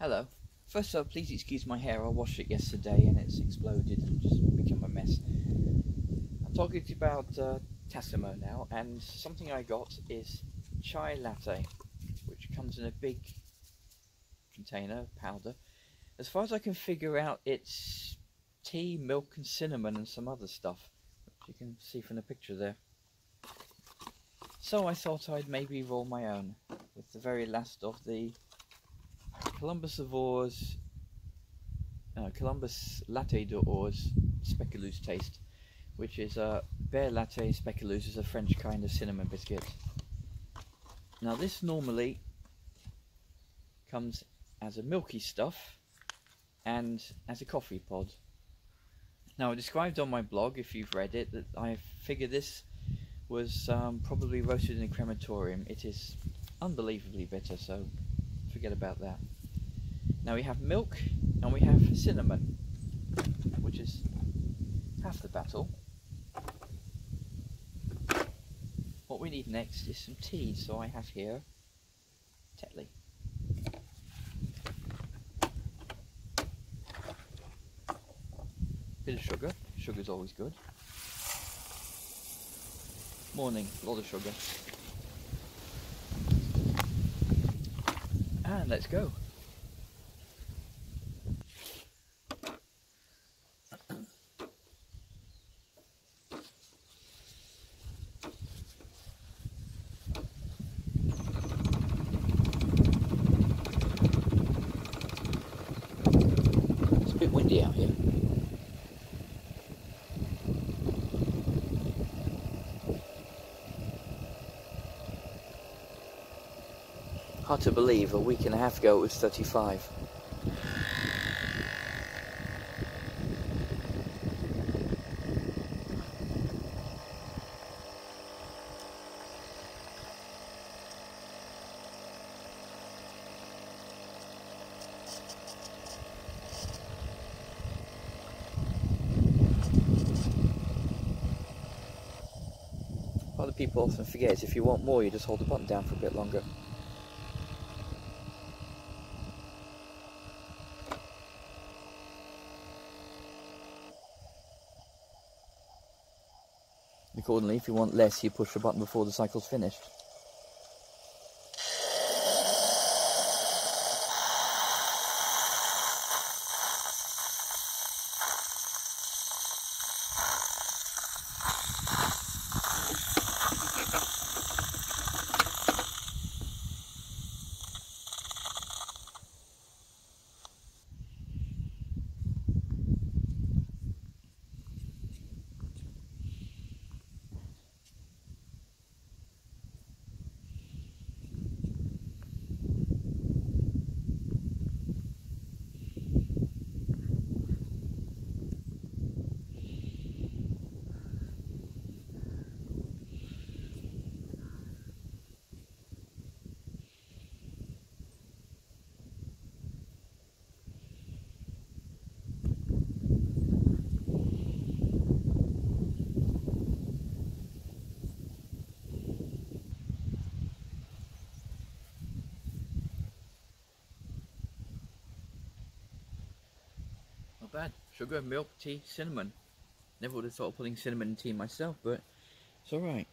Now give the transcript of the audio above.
Hello. First of all, please excuse my hair. I washed it yesterday and it's exploded and just become a mess. I'm talking about uh, Tassimo now, and something I got is chai latte, which comes in a big container powder. As far as I can figure out, it's tea, milk, and cinnamon, and some other stuff, which you can see from the picture there. So I thought I'd maybe roll my own with the very last of the Columbus of uh, Columbus Latte de d'Ours Speculoos taste, which is a Bear Latte Speculoos is a French kind of cinnamon biscuit. Now this normally comes as a milky stuff and as a coffee pod. Now I described on my blog, if you've read it, that I figure this was um, probably roasted in a crematorium. It is unbelievably bitter, so forget about that. Now we have milk and we have cinnamon, which is half the battle. What we need next is some tea, so I have here Tetley. Bit of sugar, sugar's always good. Morning, a lot of sugar. And let's go. Hard to believe, a week and a half ago it was 35. What other people often forget is if you want more, you just hold the button down for a bit longer. Accordingly, if you want less, you push the button before the cycle's finished. Not bad. Sugar, milk, tea, cinnamon. Never would have thought of putting cinnamon in tea myself, but it's alright.